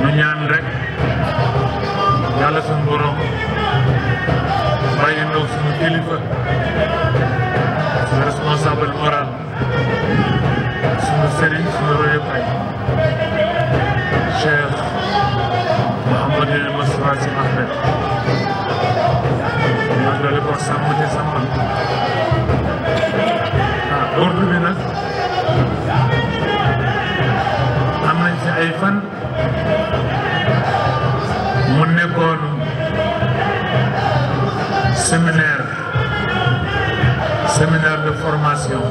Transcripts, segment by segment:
ñu ñaan rek yàlla suñu borom bàyyi ndox suñu kilifa suñu responsable moral suñu sëriñ suñu royukaay Cheikh Mouhamadou Moustapha Sy Ahmed ñoo doole ko sàmm te sàmmal ah ordre bi nag am nañ ci ay fan mu nekkoon séminaire séminaire de formation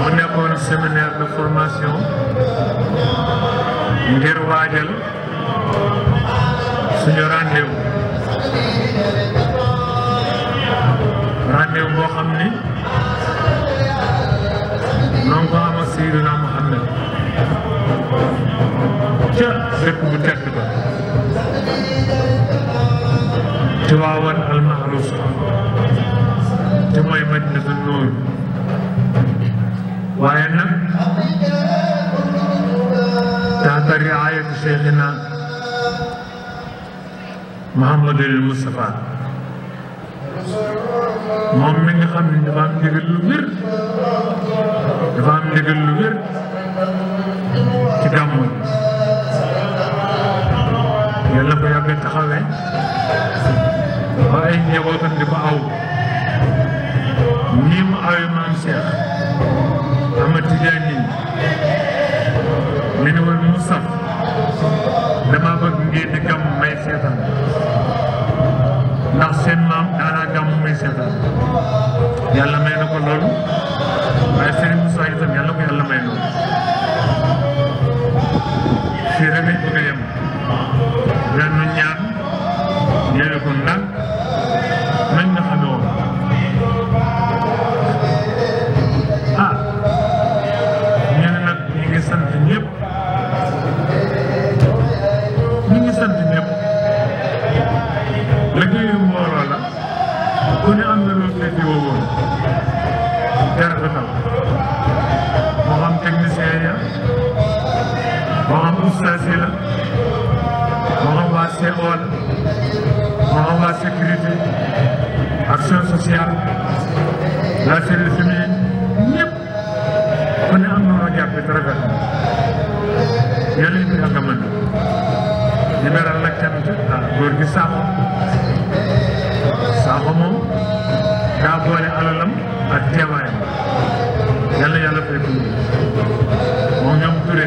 mu nekkoon séminaire de formation ngir waajal suñu rendez-vous rendez-vous boo xam ni noonu ko am ak Seydina Muhammad ca dëkk bu tedd ba Tiwaawan al-Mahruus te mooy Madinatul Nuur waaye nag taxta riayatu cheikhina Mouhamadul Moustapha moom mi nga xam ne dafa am ndigal lu wér dafa am ndigal lu wér ci gàmmu yàlla ko yàgg taxawee ba ay njabootam di ko aw ni mu awee maam Cheikh Ahmad Tidiane mi ne woon mu saf dama bëgg ngeen di gàmm may seetaan ndax seen maam daanaa gàmm may seetaan yàlla may na ko loolu waaye Serigne Moussa itam yàlla ko yàlla may loolu fii rek lañ bëgg a yem yore ko ndànk nañ nga xamee woon ah ñu ne nag ñu ngi sant ñëpp ñu ngi sant ñëpp liggéeyu mbooloo la ku ne am na loo fekki woon dara ko taw moo xam technicien ya moo xam ustaas yi la moo xam waa COL moo xam waa sécurité action sociale la cellule féminine ñëpp ku ne am na loo jàppee te rafet yàlla yëpp nga nga mën di beral nag tamit ah góor gi Sakho Sakho moom daa boole alalam ak teewaayam yàlla yàlla fay ko moom ñoom Touré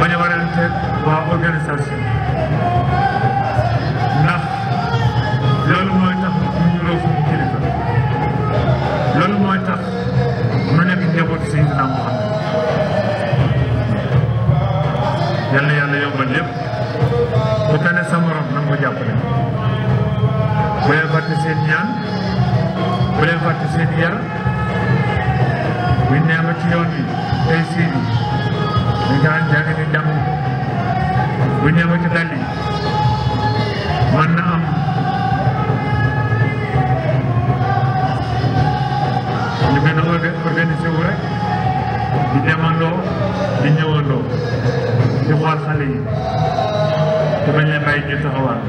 bañ a warante waa organisation ndax loolu mooy tax ñu ñuroo suñu kilifa loolu mooy tax mu nekk njaboot Seydina Muhammad yal na yàlla yombal lépp bu tane sa morom na nga ko jàppale bu leen fàtte seen ñaan bu leen fàtte seen yar buñ nee ba ci yoon yi tey sii bi ñu daan jàng ni jàmm buñ nee ba ci dal yi mën na am ñu gën a organiser wu rek di demandoo di ñëwandoo di xool xale yi te bañ leen bàyyi ñu taxawaat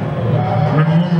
man moomu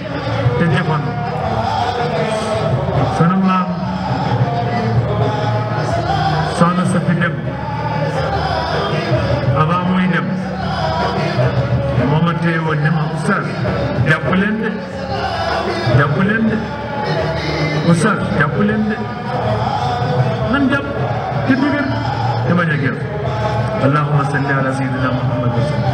te defoon sunu maam soxna sa fi dem avant muy dem moo ma téye woon ne ma oustaz jàpp leen de jàpp leen de oustaz jàpp leen de nan jàpp te dëgër te bañ a gër allahumma salli ala sayyidina muhammad wa sallam